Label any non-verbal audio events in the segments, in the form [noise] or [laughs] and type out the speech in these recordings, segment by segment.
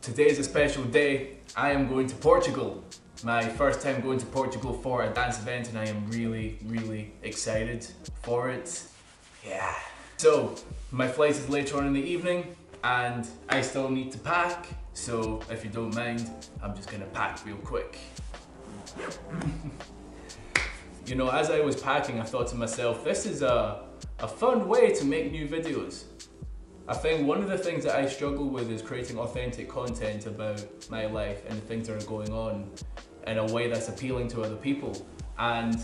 Today is a special day. I am going to Portugal. My first time going to Portugal for a dance event, and I am really, really excited for it. Yeah. So, my flight is later on in the evening, and I still need to pack. So, if you don't mind, I'm just gonna pack real quick. [laughs] you know, as I was packing, I thought to myself, this is a, a fun way to make new videos. I think one of the things that I struggle with is creating authentic content about my life and the things that are going on in a way that's appealing to other people. And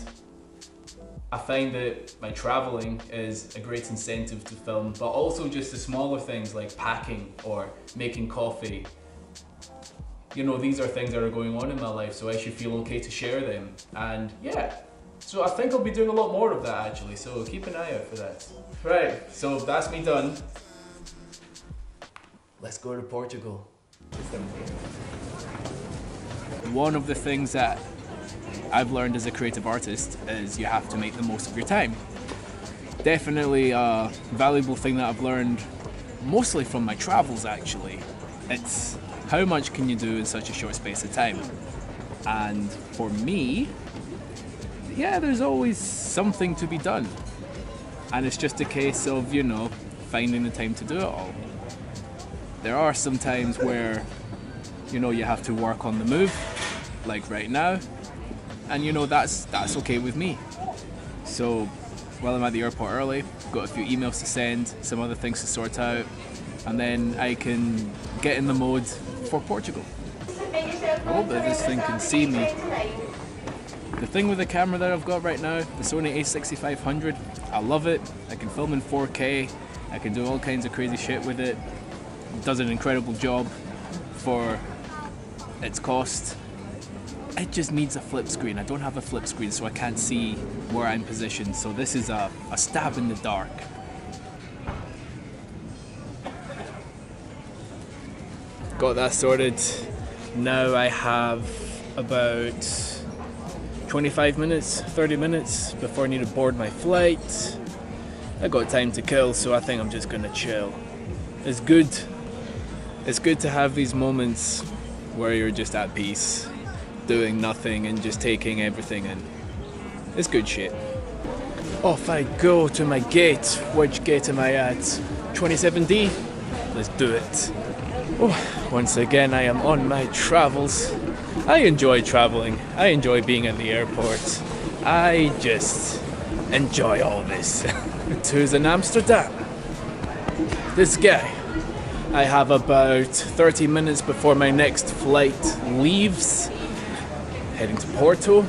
I find that my traveling is a great incentive to film, but also just the smaller things like packing or making coffee. You know, these are things that are going on in my life, so I should feel okay to share them. And yeah, so I think I'll be doing a lot more of that actually, so keep an eye out for that. Right, so that's me done. Let's go to Portugal. One of the things that I've learned as a creative artist is you have to make the most of your time. Definitely a valuable thing that I've learned mostly from my travels actually. It's how much can you do in such a short space of time? And for me, yeah, there's always something to be done. And it's just a case of, you know, finding the time to do it all. There are some times where, you know, you have to work on the move, like right now, and you know that's that's okay with me. So, while I'm at the airport early, got a few emails to send, some other things to sort out, and then I can get in the mode for Portugal. I hope that this thing can see me. The thing with the camera that I've got right now, the Sony a6500, I love it. I can film in 4K. I can do all kinds of crazy shit with it does an incredible job for its cost. It just needs a flip screen. I don't have a flip screen, so I can't see where I'm positioned. So this is a, a stab in the dark. Got that sorted. Now I have about 25 minutes, 30 minutes before I need to board my flight. I got time to kill, so I think I'm just gonna chill. It's good it's good to have these moments where you're just at peace, doing nothing and just taking everything in. It's good shit. Off I go to my gate. Which gate am I at? 27D? Let's do it. Oh, once again, I am on my travels. I enjoy traveling. I enjoy being at the airport. I just enjoy all this. [laughs] Who's in Amsterdam? This guy. I have about 30 minutes before my next flight leaves, heading to Porto.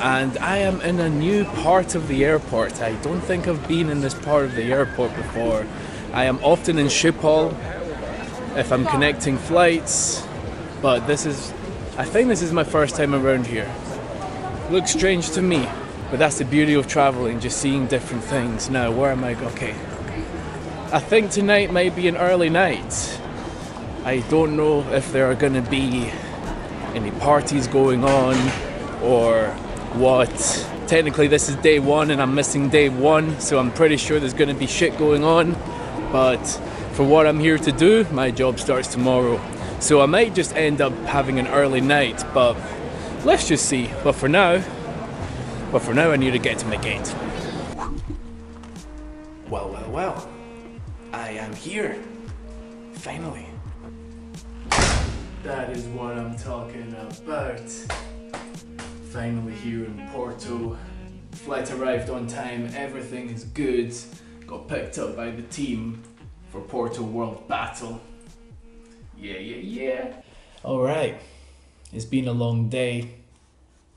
And I am in a new part of the airport. I don't think I've been in this part of the airport before. I am often in Schiphol if I'm connecting flights, but this is, I think this is my first time around here. Looks strange to me, but that's the beauty of traveling, just seeing different things. Now, where am I? Okay, I think tonight might be an early night. I don't know if there are going to be any parties going on or what. Technically, this is day one and I'm missing day one, so I'm pretty sure there's going to be shit going on. But for what I'm here to do, my job starts tomorrow. So I might just end up having an early night, but let's just see. But for now, but for now, I need to get to my gate. Well, well, well. I am here. Finally. That is what I'm talking about. Finally here in Porto. Flight arrived on time, everything is good. Got picked up by the team for Porto World Battle. Yeah, yeah, yeah. Alright, it's been a long day.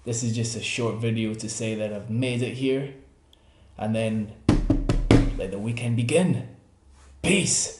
This is just a short video to say that I've made it here. And then let the weekend begin. Peace.